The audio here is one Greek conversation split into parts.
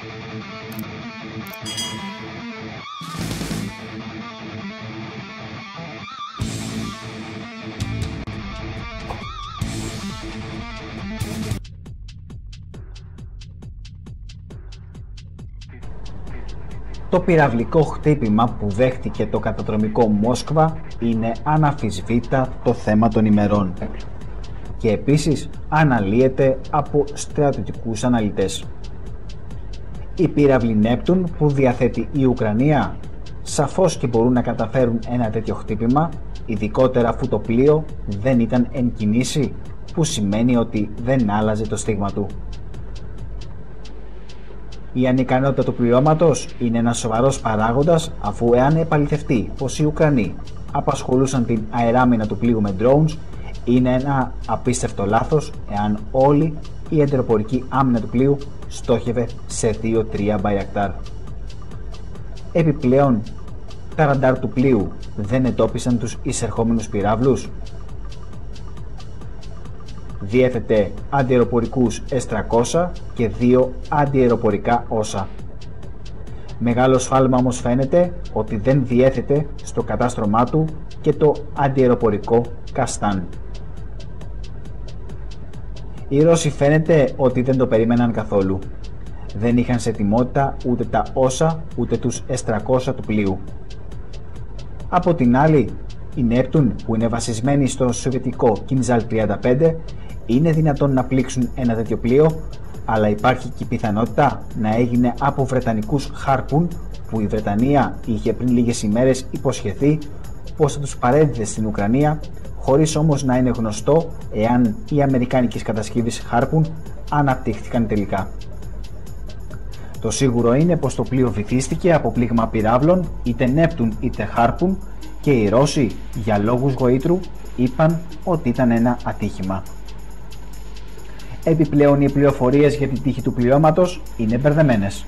Το πυραυλικό χτύπημα που δέχτηκε το καταδρομικό Μόσκβα είναι αναφυσβήτα το θέμα των ημερών και επίσης αναλύεται από στρατιωτικούς αναλυτές. Η πύραυλη Νέπτουν που διαθέτει η Ουκρανία σαφώς και μπορούν να καταφέρουν ένα τέτοιο χτύπημα, ειδικότερα αφού το πλοίο δεν ήταν εν κινήσει, που σημαίνει ότι δεν άλλαζε το στίγμα του. Η ανικανότητα του πληρώματο είναι ένας σοβαρός παράγοντας αφού εάν επαληθευτεί πως οι Ουκρανοί απασχολούσαν την αεράμινα του πλοίου με drones, είναι ένα απίστευτο λάθος εάν όλη η εντεροπορική άμυνα του πλοίου στόχευε σε 2-3 Bayraktar. Επιπλέον, τα ραντάρ του πλοίου δεν εντόπισαν τους εισερχόμενους πυράβλους διέθετε αντιεροπορικούς S300 και δύο αντιεροπορικά όσα. Μεγάλο σφάλμα όμως φαίνεται ότι δεν διέθετε στο κατάστρωμά του και το αντιεροπορικό Καστάν. Οι Ρώσοι φαίνεται ότι δεν το περίμεναν καθόλου. Δεν είχαν σε ετοιμότητα ούτε τα όσα ούτε τους S300 του πλοίου. Από την άλλη, η Neptune που είναι βασισμένη στο σοβιετικό Kinzhal 35 είναι δυνατόν να πλήξουν ένα τέτοιο πλοίο, αλλά υπάρχει και η πιθανότητα να έγινε από Βρετανικούς Harpoon που η Βρετανία είχε πριν λίγες ημέρες υποσχεθεί πως θα τους παρέδιδε στην Ουκρανία χωρίς όμως να είναι γνωστό εάν οι αμερικάνικες κατασκευές Harpoon αναπτύχθηκαν τελικά. Το σίγουρο είναι πως το πλοίο βυθίστηκε από πλήγμα πυράβλων είτε Neptune είτε Harpoon και οι Ρώσοι για λόγους γοήτρου είπαν ότι ήταν ένα ατύχημα. Επιπλέον οι πληροφορίες για την τύχη του πληρώματος είναι μπερδεμένες.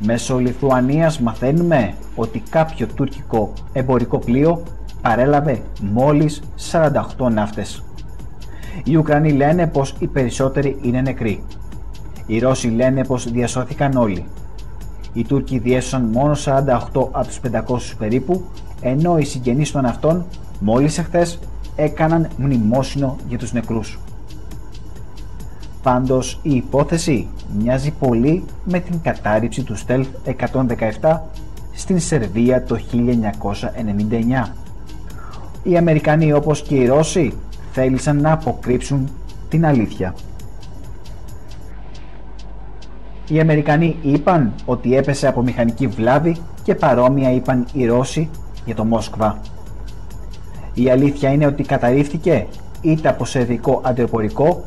Μέσω Λιθουανίας μαθαίνουμε ότι κάποιο τουρκικό εμπορικό πλοίο παρέλαβε μόλις 48 ναύτες. Οι Ουκρανοί λένε πως οι περισσότεροι είναι νεκροί. Οι Ρώσοι λένε πως διασώθηκαν όλοι. Οι Τούρκοι διέσωσαν μόνο 48 από τους 500 περίπου, ενώ οι συγγενείς των αυτών μόλις εχθές έκαναν μνημόσυνο για τους νεκρούς. Πάντως η υπόθεση μοιάζει πολύ με την κατάρριψη του Stealth 117 στην Σερβία το 1999. Οι Αμερικανοί όπως και οι Ρώσοι θέλησαν να αποκρύψουν την αλήθεια. Οι Αμερικανοί είπαν ότι έπεσε από μηχανική βλάβη και παρόμοια είπαν οι Ρώσοι για το Μόσκβα. Η αλήθεια είναι ότι καταρρίφθηκε είτε από σερβικό αντιοπορικό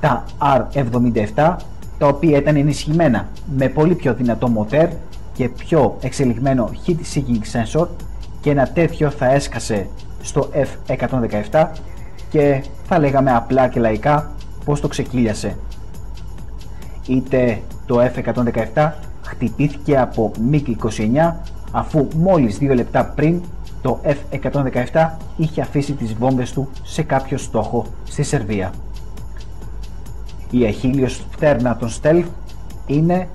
τα R77 τα οποία ήταν ενισχυμένα με πολύ πιο δυνατό μοτέρ και πιο εξελιγμένο heat seeking sensor και ένα τέτοιο θα έσκασε στο F117 και θα λέγαμε απλά και λαϊκά πως το ξεκύλιασε. Είτε το F117 χτυπήθηκε από MiG-29 αφού μόλις δύο λεπτά πριν το F117 είχε αφήσει τις βόμβες του σε κάποιο στόχο στη Σερβία. Η αχίλιος φτέρνα των stealth είναι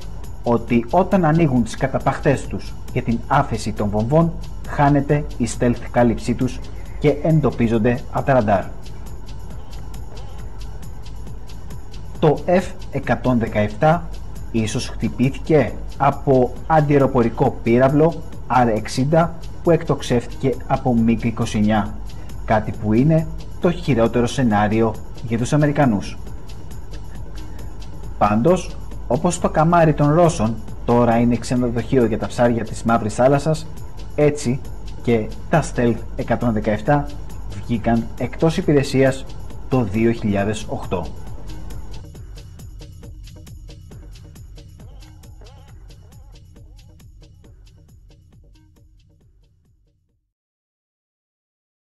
ότι όταν ανοίγουν τις καταπαχτές τους για την άφεση των βομβών χάνεται η stealth κάλυψή τους και εντοπίζονται από τα ραντάρ. Το F-117 ίσως χτυπήθηκε από αντιεροπορικό πύραυλο R-60 που εκτοξεύτηκε από MiG-29, κάτι που είναι το χειρότερο σενάριο για τους Αμερικανούς. Πάντως, όπως το καμάρι των Ρώσων τώρα είναι ξενοδοχείο για τα ψάρια της Μαύρης Θάλασσας, έτσι και τα Stealth 117 βγήκαν εκτός υπηρεσίας το 2008.